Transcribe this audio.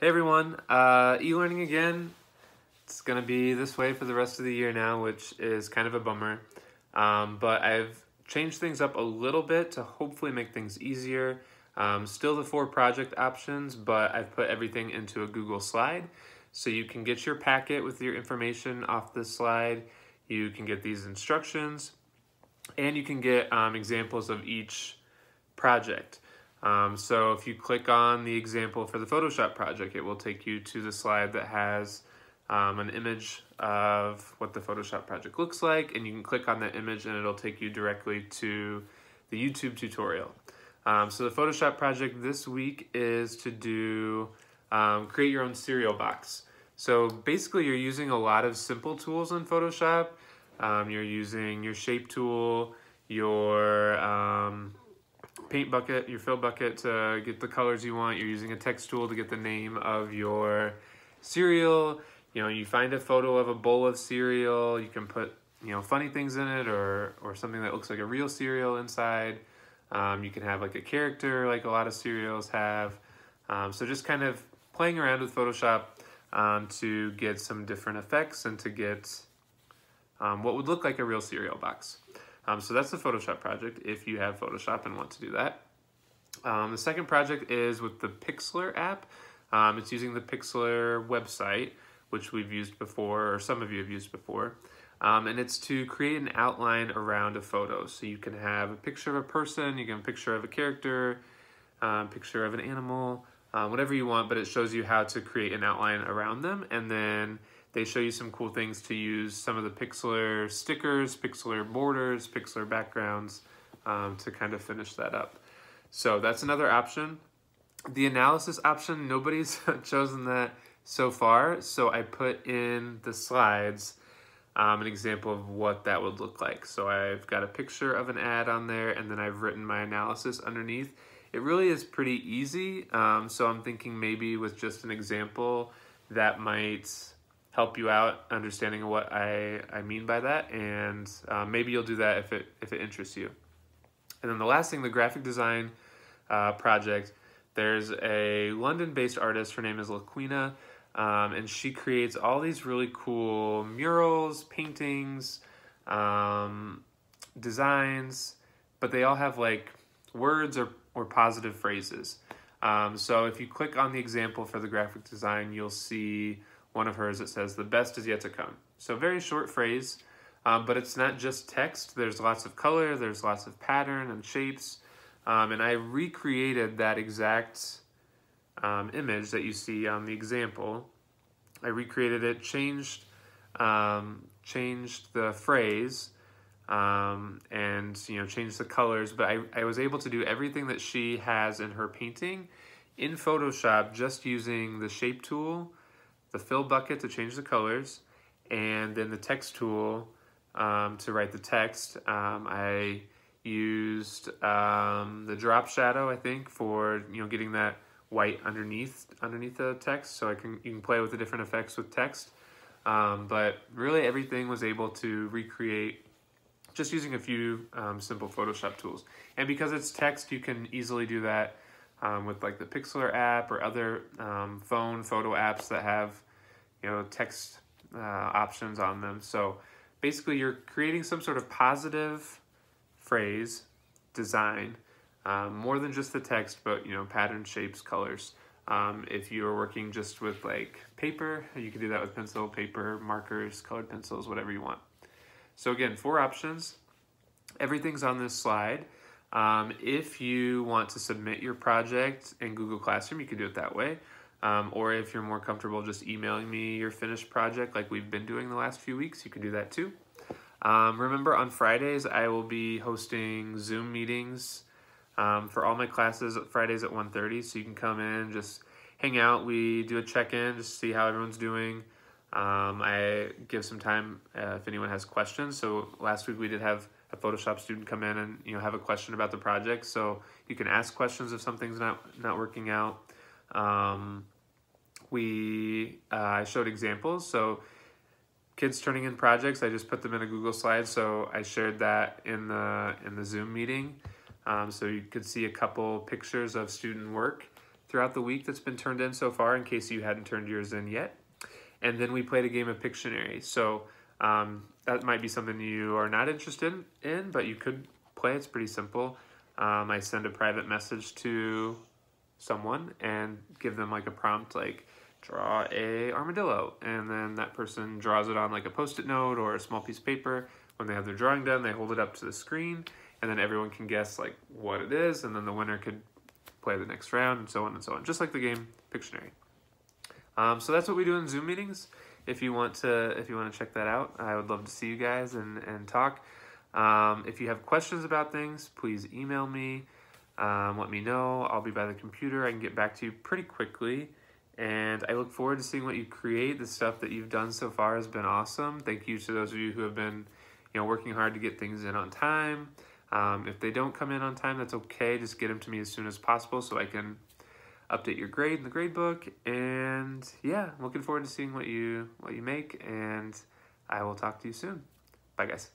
Hey everyone, uh, e-learning again. It's gonna be this way for the rest of the year now, which is kind of a bummer. Um, but I've changed things up a little bit to hopefully make things easier. Um, still the four project options, but I've put everything into a Google slide. So you can get your packet with your information off the slide. You can get these instructions and you can get um, examples of each project. Um, so if you click on the example for the Photoshop project, it will take you to the slide that has um, an image of what the Photoshop project looks like, and you can click on that image and it'll take you directly to the YouTube tutorial. Um, so the Photoshop project this week is to do um, create your own cereal box. So basically you're using a lot of simple tools in Photoshop. Um, you're using your shape tool, your um, paint bucket, your fill bucket to get the colors you want. You're using a text tool to get the name of your cereal. You know, you find a photo of a bowl of cereal. You can put, you know, funny things in it or, or something that looks like a real cereal inside. Um, you can have like a character like a lot of cereals have. Um, so just kind of playing around with Photoshop um, to get some different effects and to get um, what would look like a real cereal box. Um, so that's the Photoshop project if you have Photoshop and want to do that. Um, the second project is with the Pixlr app. Um, it's using the Pixlr website, which we've used before, or some of you have used before. Um, and it's to create an outline around a photo. So you can have a picture of a person, you can have a picture of a character, um, picture of an animal, uh, whatever you want, but it shows you how to create an outline around them. And then they show you some cool things to use some of the Pixlr stickers, Pixlr borders, Pixlr backgrounds um, to kind of finish that up. So that's another option. The analysis option, nobody's chosen that so far. So I put in the slides um, an example of what that would look like. So I've got a picture of an ad on there and then I've written my analysis underneath. It really is pretty easy. Um, so I'm thinking maybe with just an example that might help you out understanding what I, I mean by that and um, maybe you'll do that if it if it interests you. And then the last thing, the graphic design uh, project, there's a London-based artist, her name is Lakwena, um, and she creates all these really cool murals, paintings, um, designs, but they all have like words or, or positive phrases. Um, so if you click on the example for the graphic design, you'll see one of hers that says, the best is yet to come. So very short phrase, um, but it's not just text. There's lots of color, there's lots of pattern and shapes. Um, and I recreated that exact um, image that you see on the example. I recreated it, changed, um, changed the phrase, um, and you know changed the colors. But I, I was able to do everything that she has in her painting in Photoshop just using the shape tool the fill bucket to change the colors, and then the text tool um, to write the text. Um, I used um, the drop shadow, I think, for you know getting that white underneath underneath the text, so I can you can play with the different effects with text. Um, but really, everything was able to recreate just using a few um, simple Photoshop tools. And because it's text, you can easily do that um, with like the Pixlr app or other um, phone photo apps that have you know text uh, options on them. So basically, you're creating some sort of positive phrase design, um, more than just the text, but you know pattern, shapes, colors. Um, if you're working just with like paper, you can do that with pencil, paper, markers, colored pencils, whatever you want. So again, four options. Everything's on this slide. Um, if you want to submit your project in Google Classroom, you can do it that way. Um, or if you're more comfortable just emailing me your finished project like we've been doing the last few weeks, you can do that too. Um, remember on Fridays, I will be hosting Zoom meetings um, for all my classes Fridays at 1.30, so you can come in, just hang out. We do a check-in, just see how everyone's doing. Um, I give some time uh, if anyone has questions. So last week we did have a Photoshop student come in and you know have a question about the project. So you can ask questions if something's not not working out. Um, we uh, I showed examples. So kids turning in projects, I just put them in a Google slide. So I shared that in the in the Zoom meeting. Um, so you could see a couple pictures of student work. throughout the week that's been turned in so far, in case you hadn't turned yours in yet. And then we played a game of Pictionary. So um, that might be something you are not interested in, but you could play. It's pretty simple. Um, I send a private message to someone and give them like a prompt like draw a armadillo and then that person draws it on like a post-it note or a small piece of paper when they have their drawing done they hold it up to the screen and then everyone can guess like what it is and then the winner could play the next round and so on and so on just like the game pictionary um, so that's what we do in zoom meetings if you want to if you want to check that out i would love to see you guys and and talk um, if you have questions about things please email me um, let me know. I'll be by the computer. I can get back to you pretty quickly. And I look forward to seeing what you create. The stuff that you've done so far has been awesome. Thank you to those of you who have been, you know, working hard to get things in on time. Um, if they don't come in on time, that's okay. Just get them to me as soon as possible so I can update your grade in the grade book. And yeah, looking forward to seeing what you what you make. And I will talk to you soon. Bye, guys.